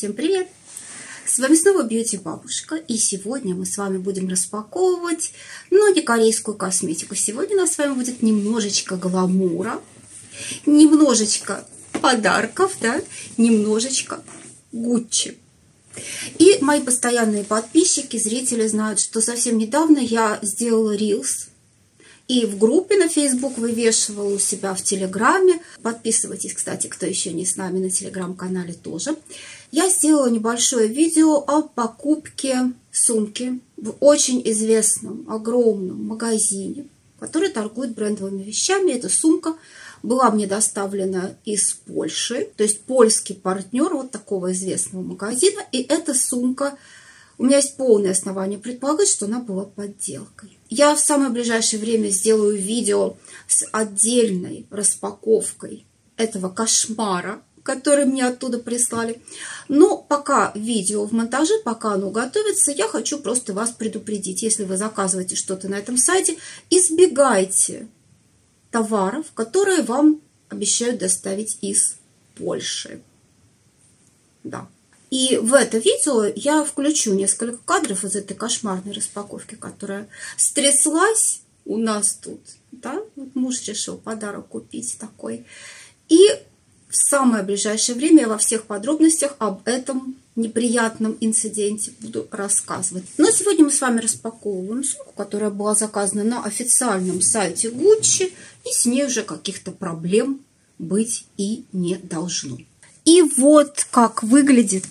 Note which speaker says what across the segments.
Speaker 1: Всем привет! С вами снова Бьюти Бабушка, и сегодня мы с вами будем распаковывать, ну, не корейскую косметику. Сегодня у нас с вами будет немножечко гламура, немножечко подарков, да, немножечко Гуччи. И мои постоянные подписчики, зрители знают, что совсем недавно я сделала рилс и в группе на Facebook вывешивала у себя в Телеграме. Подписывайтесь, кстати, кто еще не с нами на Телеграм-канале тоже. Я сделала небольшое видео о покупке сумки в очень известном, огромном магазине, который торгует брендовыми вещами. Эта сумка была мне доставлена из Польши, то есть польский партнер вот такого известного магазина. И эта сумка у меня есть полное основание предполагать, что она была подделкой. Я в самое ближайшее время сделаю видео с отдельной распаковкой этого кошмара, который мне оттуда прислали. Но пока видео в монтаже, пока оно готовится, я хочу просто вас предупредить. Если вы заказываете что-то на этом сайте, избегайте товаров, которые вам обещают доставить из Польши. Да. И в это видео я включу несколько кадров из этой кошмарной распаковки, которая стряслась у нас тут. Да? Вот муж решил подарок купить такой. И в самое ближайшее время я во всех подробностях об этом неприятном инциденте буду рассказывать. Но сегодня мы с вами распаковываем сумку, которая была заказана на официальном сайте Gucci, и с ней уже каких-то проблем быть и не должно. И вот как выглядит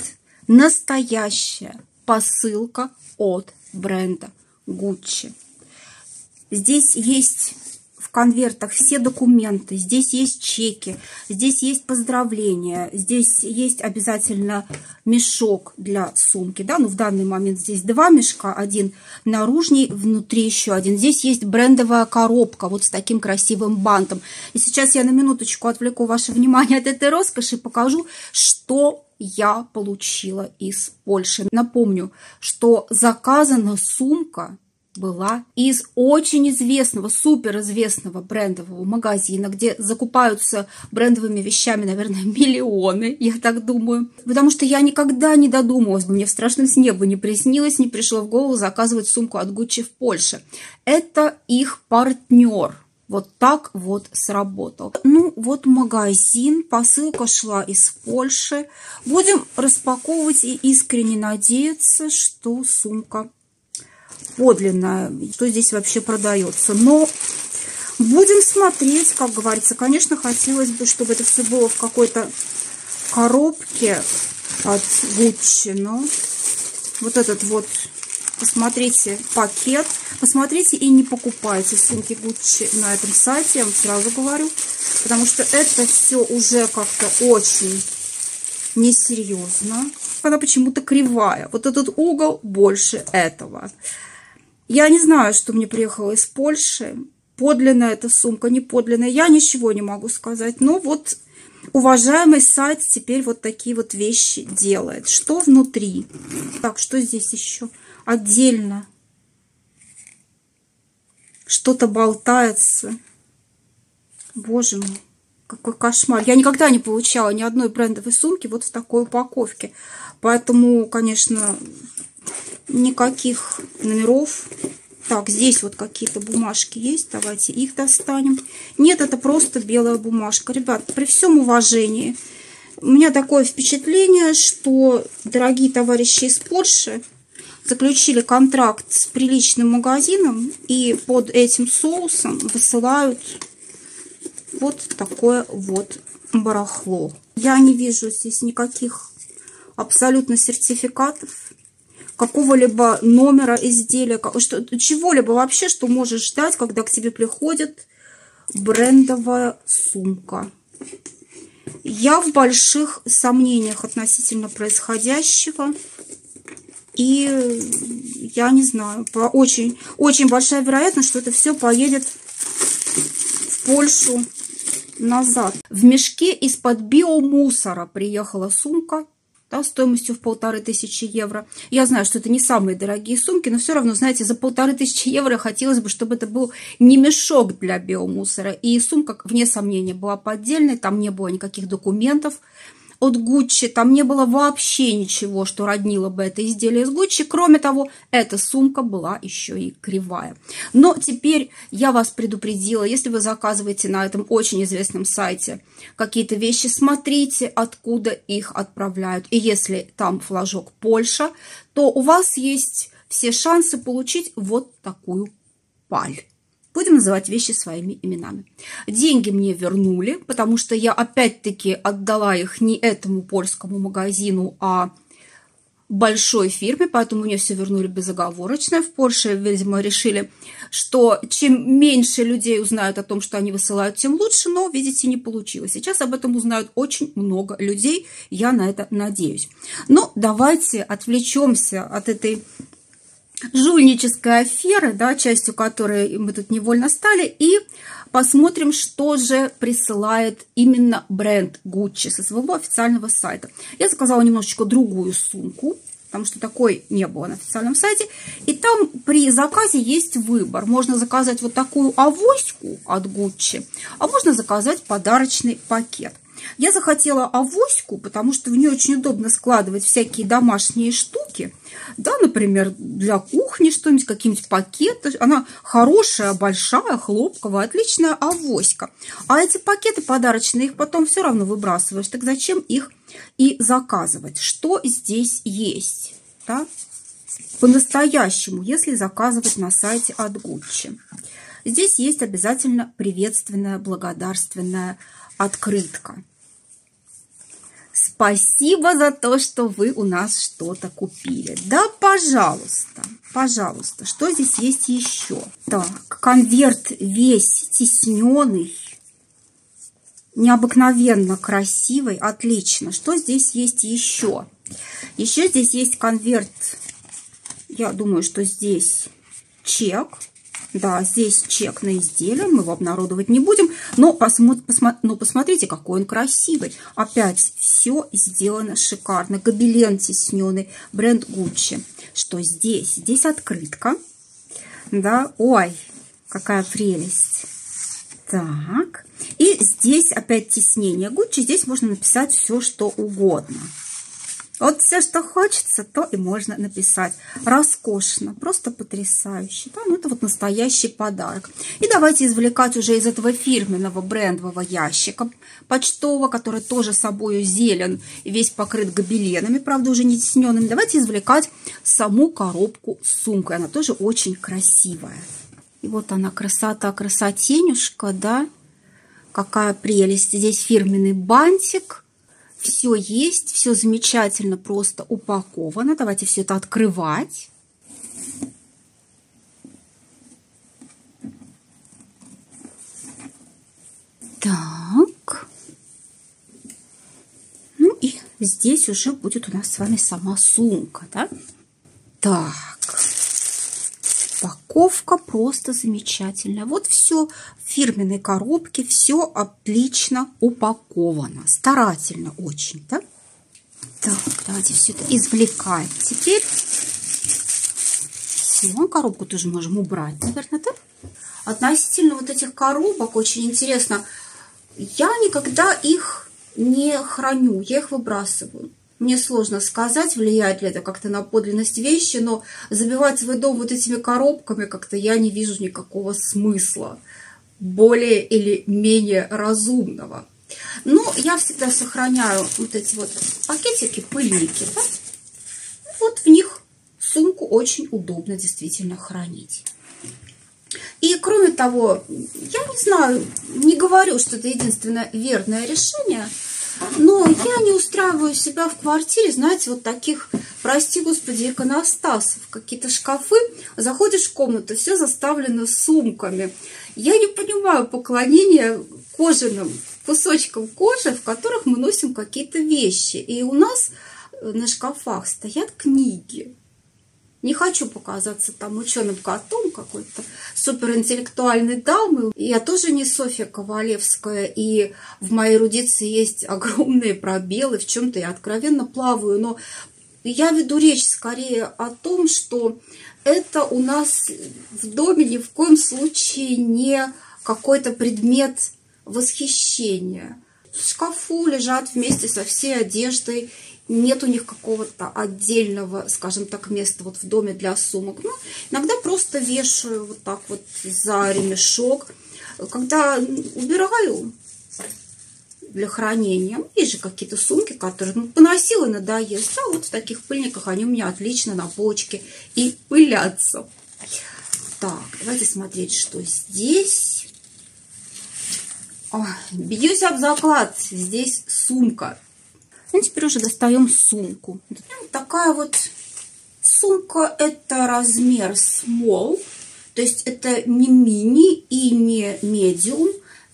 Speaker 1: настоящая посылка от бренда Gucci. Здесь есть конвертах все документы, здесь есть чеки, здесь есть поздравления, здесь есть обязательно мешок для сумки, да, ну в данный момент здесь два мешка, один наружный, внутри еще один. Здесь есть брендовая коробка вот с таким красивым бантом. И сейчас я на минуточку отвлеку ваше внимание от этой роскоши и покажу, что я получила из Польши. Напомню, что заказана сумка была из очень известного, суперизвестного брендового магазина, где закупаются брендовыми вещами, наверное, миллионы, я так думаю. Потому что я никогда не додумалась бы, мне в страшном сне бы не приснилось, не пришло в голову заказывать сумку от Гуччи в Польше. Это их партнер. Вот так вот сработал. Ну, вот магазин, посылка шла из Польши. Будем распаковывать и искренне надеяться, что сумка подлинная, что здесь вообще продается. Но будем смотреть, как говорится. Конечно, хотелось бы, чтобы это все было в какой-то коробке от Гуччи, но вот этот вот, посмотрите, пакет. Посмотрите и не покупайте сумки Гуччи на этом сайте, я вам сразу говорю. Потому что это все уже как-то очень несерьезно. Она почему-то кривая. Вот этот угол больше этого. Я не знаю, что мне приехало из Польши. Подлинная эта сумка, не подлинная. Я ничего не могу сказать. Но вот уважаемый сайт теперь вот такие вот вещи делает. Что внутри? Так, что здесь еще? Отдельно. Что-то болтается. Боже мой, какой кошмар. Я никогда не получала ни одной брендовой сумки вот в такой упаковке. Поэтому, конечно, никаких номеров. Так, здесь вот какие-то бумажки есть. Давайте их достанем. Нет, это просто белая бумажка. Ребят, при всем уважении, у меня такое впечатление, что дорогие товарищи из Польши заключили контракт с приличным магазином и под этим соусом высылают вот такое вот барахло. Я не вижу здесь никаких абсолютно сертификатов какого-либо номера изделия, чего-либо вообще, что можешь ждать, когда к тебе приходит брендовая сумка. Я в больших сомнениях относительно происходящего. И я не знаю, очень, очень большая вероятность, что это все поедет в Польшу назад. В мешке из-под биомусора приехала сумка да, стоимостью в полторы тысячи евро. Я знаю, что это не самые дорогие сумки, но все равно, знаете, за полторы тысячи евро хотелось бы, чтобы это был не мешок для биомусора. И сумка, вне сомнения, была поддельной, там не было никаких документов от Гуччи. Там не было вообще ничего, что роднило бы это изделие с Гуччи. Кроме того, эта сумка была еще и кривая. Но теперь я вас предупредила, если вы заказываете на этом очень известном сайте какие-то вещи, смотрите, откуда их отправляют. И если там флажок Польша, то у вас есть все шансы получить вот такую паль. Будем называть вещи своими именами. Деньги мне вернули, потому что я опять-таки отдала их не этому польскому магазину, а большой фирме, поэтому мне все вернули безоговорочно. В Польше, видимо, решили, что чем меньше людей узнают о том, что они высылают, тем лучше, но, видите, не получилось. Сейчас об этом узнают очень много людей, я на это надеюсь. Но давайте отвлечемся от этой жульнической аферы, да, частью которой мы тут невольно стали, и посмотрим, что же присылает именно бренд Gucci со своего официального сайта. Я заказала немножечко другую сумку, потому что такой не было на официальном сайте. И там при заказе есть выбор. Можно заказать вот такую авоську от Gucci, а можно заказать подарочный пакет. Я захотела авоську, потому что в нее очень удобно складывать всякие домашние штуки. Да, например, для кухни что-нибудь, какие-нибудь пакеты. Она хорошая, большая, хлопковая, отличная авоська. А эти пакеты подарочные, их потом все равно выбрасываешь. Так зачем их и заказывать? Что здесь есть? Да? По-настоящему, если заказывать на сайте от Gucci. Здесь есть обязательно приветственная, благодарственная открытка. Спасибо за то, что вы у нас что-то купили. Да, пожалуйста, пожалуйста. Что здесь есть еще? Так, конверт весь тесненный, необыкновенно красивый, отлично. Что здесь есть еще? Еще здесь есть конверт, я думаю, что здесь чек да, здесь чек на изделие, мы его обнародовать не будем, но посмотри, посмотри, ну, посмотрите, какой он красивый. Опять все сделано шикарно. Гобелен тесненный, бренд Gucci. Что здесь? Здесь открытка. Да, ой, какая прелесть. Так, и здесь опять теснение Gucci. Здесь можно написать все, что угодно. Вот все, что хочется, то и можно написать. Роскошно, просто потрясающе. Да? Ну, это вот настоящий подарок. И давайте извлекать уже из этого фирменного брендового ящика почтового, который тоже собою зелен весь покрыт гобеленами, правда, уже не тесненными. Давайте извлекать саму коробку с сумкой. Она тоже очень красивая. И вот она, красота, красотенюшка, да? Какая прелесть. Здесь фирменный бантик все есть, все замечательно просто упаковано. Давайте все это открывать. Так. Ну и здесь уже будет у нас с вами сама сумка, да? Так. Упаковка просто замечательная. Вот все в фирменной коробке, все отлично упаковано. Старательно очень, да? Так, давайте все это извлекаем. Теперь все, коробку тоже можем убрать, наверное, да? Относительно вот этих коробок очень интересно. Я никогда их не храню, я их выбрасываю. Мне сложно сказать, влияет ли это как-то на подлинность вещи, но забивать свой дом вот этими коробками как-то я не вижу никакого смысла, более или менее разумного. Но я всегда сохраняю вот эти вот пакетики, пыльники. Да? Вот в них сумку очень удобно действительно хранить. И кроме того, я не знаю, не говорю, что это единственное верное решение – но я не устраиваю себя в квартире, знаете, вот таких, прости господи, иконостасов, какие-то шкафы. Заходишь в комнату, все заставлено сумками. Я не понимаю поклонения кожаным кусочкам кожи, в которых мы носим какие-то вещи. И у нас на шкафах стоят книги. Не хочу показаться там ученым котом какой-то суперинтеллектуальной дамы. Я тоже не Софья Ковалевская, и в моей эрудиции есть огромные пробелы, в чем-то я откровенно плаваю, но я веду речь скорее о том, что это у нас в доме ни в коем случае не какой-то предмет восхищения. в шкафу лежат вместе со всей одеждой. Нет у них какого-то отдельного, скажем так, места вот в доме для сумок. Ну, иногда просто вешаю вот так вот за ремешок. Когда убираю для хранения, есть же какие-то сумки, которые ну, поносила и надоест. А вот в таких пыльниках они у меня отлично на полочке и пылятся. Так, давайте смотреть, что здесь. О, бьюсь об заклад. Здесь сумка. Ну, теперь уже достаем сумку. Вот такая вот сумка. Это размер small. То есть это не мини и не медиум.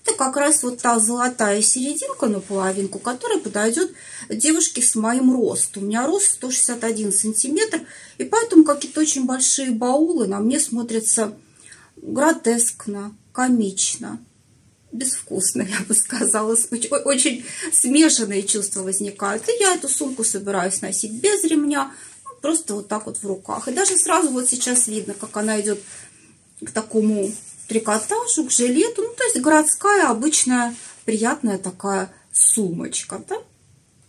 Speaker 1: Это как раз вот та золотая серединка на половинку, которая подойдет девушке с моим ростом. У меня рост 161 сантиметр, и поэтому какие-то очень большие баулы на мне смотрятся гротескно, комично, безвкусно, я бы сказала. Очень смешанные чувства возникают. И я эту сумку собираюсь носить без ремня, ну, просто вот так вот в руках. И даже сразу вот сейчас видно, как она идет к такому трикотажу, к жилету. Ну, то есть городская, обычная, приятная такая сумочка. Да?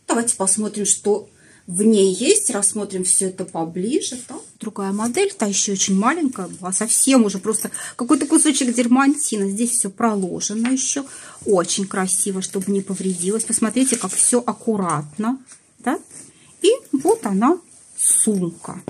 Speaker 1: Давайте посмотрим, что в ней есть. Рассмотрим все это поближе. Да? Другая модель, та еще очень маленькая была, совсем уже просто какой-то кусочек дермантина. Здесь все проложено еще. Очень красиво, чтобы не повредилось. Посмотрите, как все аккуратно. Да? И вот она, сумка.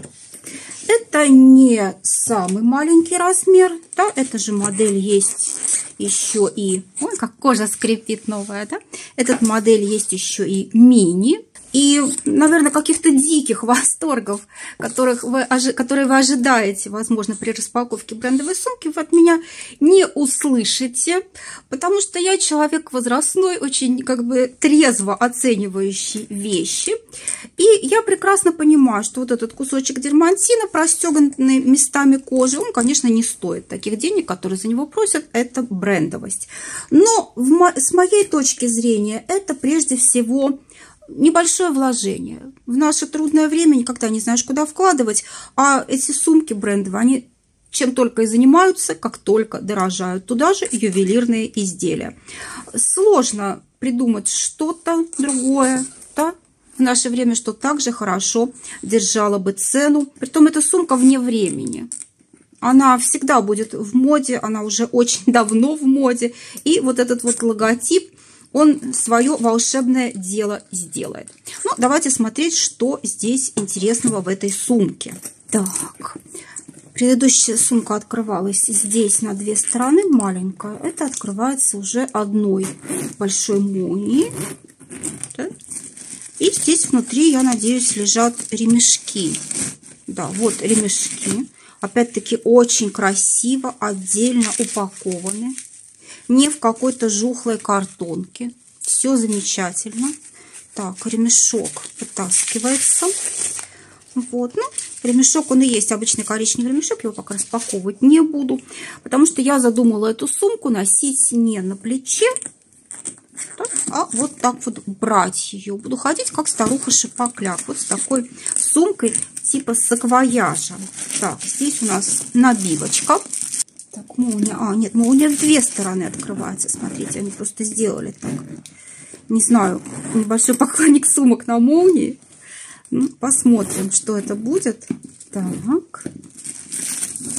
Speaker 1: Это не самый маленький размер, да, эта же модель есть еще и, ой, как кожа скрипит новая, да, этот модель есть еще и мини, и, наверное, каких-то диких восторгов, которых вы, которые вы ожидаете, возможно, при распаковке брендовой сумки, вы от меня не услышите, потому что я человек возрастной, очень как бы трезво оценивающий вещи. И я прекрасно понимаю, что вот этот кусочек дермантина, простеганный местами кожи, он, конечно, не стоит таких денег, которые за него просят, это брендовость. Но с моей точки зрения, это прежде всего небольшое вложение. В наше трудное время никогда не знаешь, куда вкладывать, а эти сумки брендовые, они чем только и занимаются, как только дорожают. Туда же ювелирные изделия. Сложно придумать что-то другое, да, в наше время, что также хорошо держала бы цену. Притом эта сумка вне времени. Она всегда будет в моде, она уже очень давно в моде. И вот этот вот логотип он свое волшебное дело сделает. Ну, давайте смотреть, что здесь интересного в этой сумке. Так, предыдущая сумка открывалась здесь на две стороны, маленькая. Это открывается уже одной большой молнией. И здесь внутри, я надеюсь, лежат ремешки. Да, вот ремешки. Опять-таки очень красиво, отдельно упакованы не в какой-то жухлой картонке. Все замечательно. Так, ремешок вытаскивается. Вот, ну, ремешок, он и есть обычный коричневый ремешок, его пока распаковывать не буду, потому что я задумала эту сумку носить не на плече, так, а вот так вот брать ее. Буду ходить как старуха шипокляк, вот с такой сумкой типа саквояжа. Так, здесь у нас набивочка так, молния. А, нет, молния с две стороны открывается. Смотрите, они просто сделали так. Не знаю, небольшой поклонник сумок на молнии. Ну, посмотрим, что это будет. Так.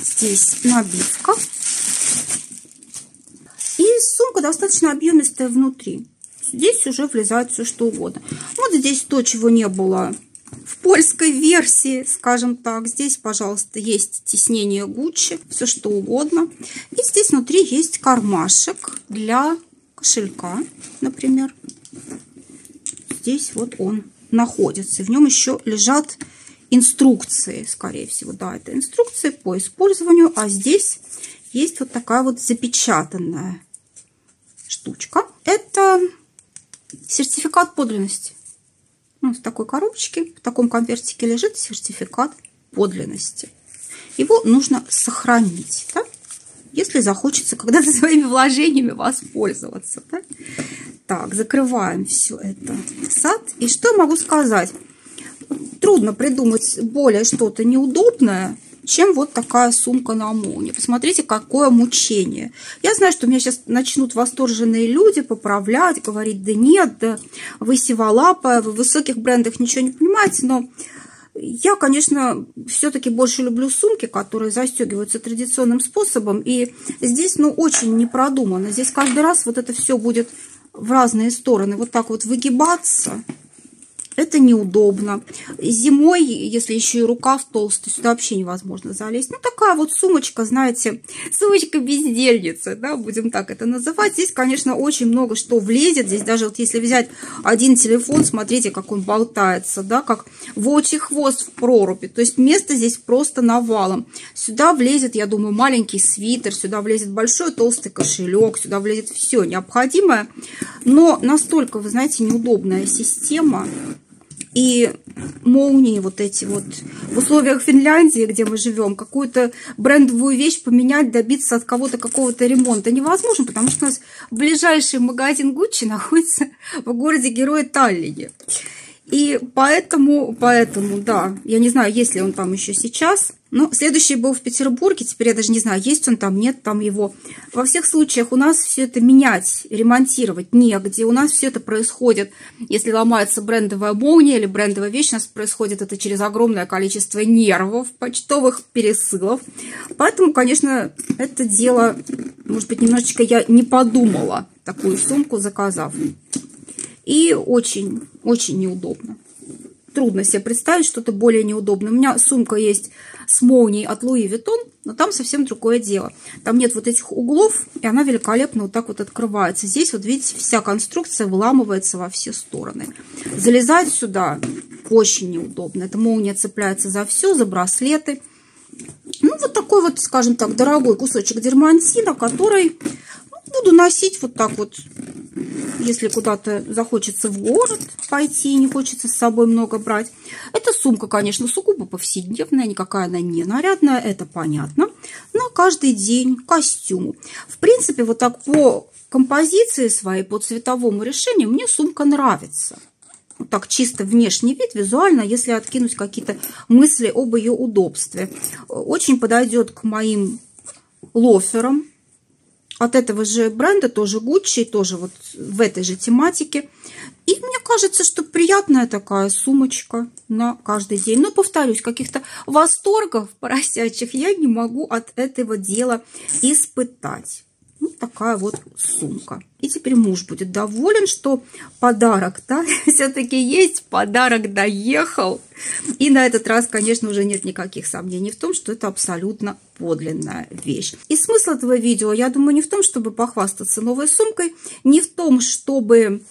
Speaker 1: Здесь набивка. И сумка достаточно объемистая внутри. Здесь уже влезает все что угодно. Вот здесь то, чего не было в польской версии, скажем так. Здесь, пожалуйста, есть теснение Гуччи, все что угодно. И здесь внутри есть кармашек для кошелька, например. Здесь вот он находится. В нем еще лежат инструкции, скорее всего. Да, это инструкции по использованию. А здесь есть вот такая вот запечатанная штучка. Это сертификат подлинности. Ну, в такой коробочке, в таком конвертике лежит сертификат подлинности. Его нужно сохранить, да? если захочется когда-то своими вложениями воспользоваться. Да? Так, закрываем все это сад. И что я могу сказать? Трудно придумать более что-то неудобное, чем вот такая сумка на молнии. Посмотрите, какое мучение. Я знаю, что меня сейчас начнут восторженные люди поправлять, говорить, да нет, да вы сиволапая, вы в высоких брендах ничего не понимаете, но я, конечно, все-таки больше люблю сумки, которые застегиваются традиционным способом. И здесь, ну, очень не продумано. Здесь каждый раз вот это все будет в разные стороны. Вот так вот выгибаться это неудобно. Зимой, если еще и рукав толстый, сюда вообще невозможно залезть. Ну, такая вот сумочка, знаете, сумочка-бездельница, да, будем так это называть. Здесь, конечно, очень много что влезет. Здесь даже вот если взять один телефон, смотрите, как он болтается, да, как волчий хвост в проруби. То есть место здесь просто навалом. Сюда влезет, я думаю, маленький свитер, сюда влезет большой толстый кошелек, сюда влезет все необходимое. Но настолько, вы знаете, неудобная система, и молнии вот эти вот в условиях Финляндии, где мы живем, какую-то брендовую вещь поменять, добиться от кого-то какого-то ремонта невозможно, потому что у нас ближайший магазин Гуччи находится в городе Героя Таллине. И поэтому, поэтому, да, я не знаю, есть ли он там еще сейчас, но следующий был в Петербурге, теперь я даже не знаю, есть он там, нет там его. Во всех случаях у нас все это менять, ремонтировать негде. У нас все это происходит, если ломается брендовая молния или брендовая вещь, у нас происходит это через огромное количество нервов, почтовых пересылов. Поэтому, конечно, это дело, может быть, немножечко я не подумала такую сумку заказав. И очень, очень неудобно трудно себе представить что-то более неудобное. У меня сумка есть с молнией от Луи Vuitton, но там совсем другое дело. Там нет вот этих углов, и она великолепно вот так вот открывается. Здесь вот видите, вся конструкция выламывается во все стороны. Залезать сюда очень неудобно. Эта молния цепляется за все, за браслеты. Ну, вот такой вот, скажем так, дорогой кусочек дермантина, который буду носить вот так вот если куда-то захочется в город пойти, не хочется с собой много брать. Эта сумка, конечно, сугубо повседневная, никакая она не нарядная, это понятно. На каждый день костюму. В принципе, вот так по композиции своей, по цветовому решению, мне сумка нравится. Вот так чисто внешний вид, визуально, если откинуть какие-то мысли об ее удобстве. Очень подойдет к моим лоферам, от этого же бренда, тоже Gucci, тоже вот в этой же тематике. И мне кажется, что приятная такая сумочка на каждый день. Но, повторюсь, каких-то восторгов поросячьих я не могу от этого дела испытать. Такая вот сумка. И теперь муж будет доволен, что подарок, да, все-таки есть, подарок доехал. И на этот раз, конечно, уже нет никаких сомнений в том, что это абсолютно подлинная вещь. И смысл этого видео, я думаю, не в том, чтобы похвастаться новой сумкой, не в том, чтобы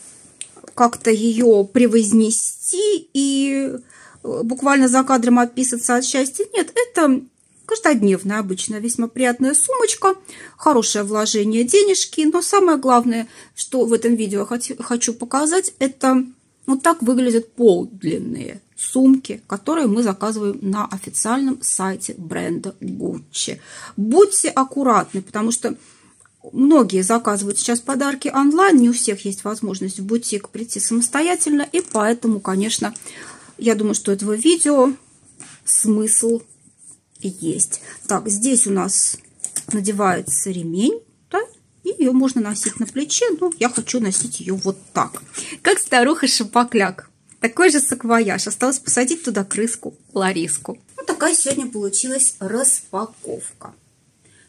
Speaker 1: как-то ее превознести и э, буквально за кадром отписаться от счастья. Нет, это Каждодневная, обычная, весьма приятная сумочка, хорошее вложение денежки. Но самое главное, что в этом видео хочу показать, это вот так выглядят подлинные сумки, которые мы заказываем на официальном сайте бренда Gucci. Будьте аккуратны, потому что многие заказывают сейчас подарки онлайн, не у всех есть возможность в бутик прийти самостоятельно, и поэтому, конечно, я думаю, что этого видео смысл есть. Так, здесь у нас надевается ремень, да, и ее можно носить на плече, но я хочу носить ее вот так. Как старуха Шапокляк. Такой же саквояж. Осталось посадить туда крыску Лариску. Вот такая сегодня получилась распаковка.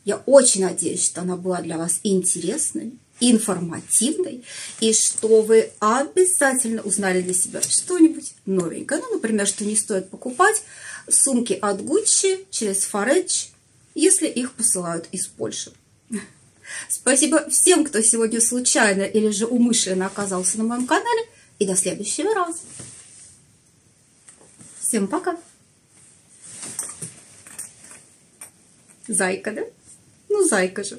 Speaker 1: Я очень надеюсь, что она была для вас интересной, информативной, и что вы обязательно узнали для себя что-нибудь новенькое. Ну, например, что не стоит покупать сумки от Gucci через Фаредж, если их посылают из Польши. Спасибо всем, кто сегодня случайно или же умышленно оказался на моем канале. И до следующего раза. Всем пока. Зайка, да? Ну, зайка же.